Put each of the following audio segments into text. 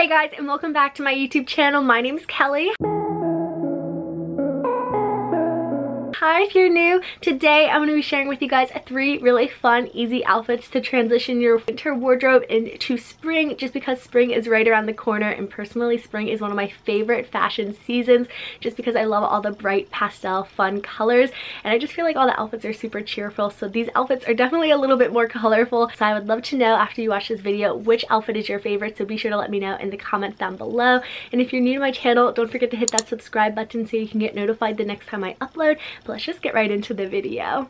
Hey guys and welcome back to my YouTube channel. My name is Kelly. Hi if you're new. Today I'm going to be sharing with you guys three really fun, easy outfits to transition your winter wardrobe into spring just because spring is right around the corner and personally spring is one of my favorite fashion seasons just because I love all the bright pastel fun colors and I just feel like all the outfits are super cheerful so these outfits are definitely a little bit more colorful. So I would love to know after you watch this video which outfit is your favorite so be sure to let me know in the comments down below. And if you're new to my channel don't forget to hit that subscribe button so you can get notified the next time I upload let's just get right into the video.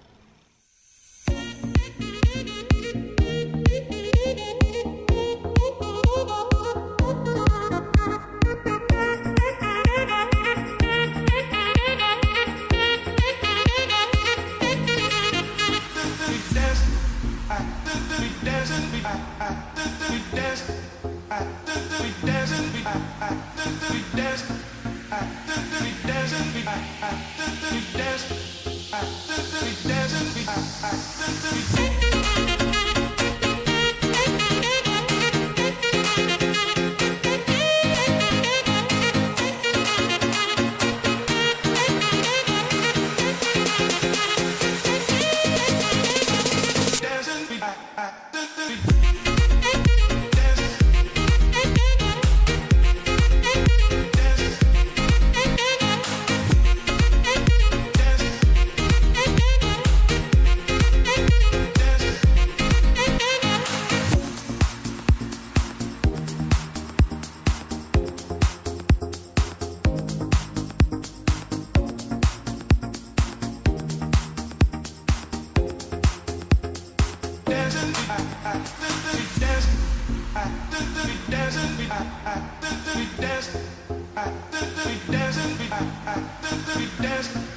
dancing, we dancing, we dancing.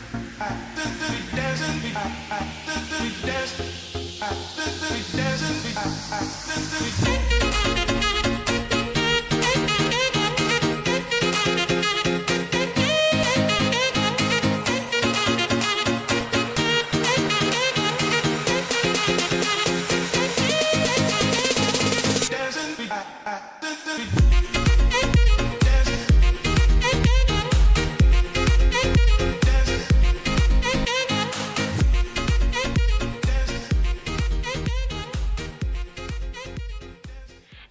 I, I,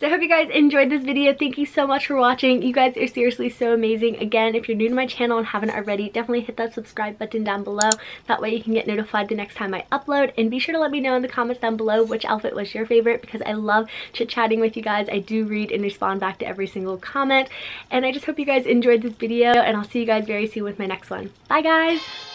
So I hope you guys enjoyed this video. Thank you so much for watching. You guys are seriously so amazing. Again, if you're new to my channel and haven't already, definitely hit that subscribe button down below. That way you can get notified the next time I upload. And be sure to let me know in the comments down below which outfit was your favorite because I love chit-chatting with you guys. I do read and respond back to every single comment. And I just hope you guys enjoyed this video and I'll see you guys very soon with my next one. Bye guys!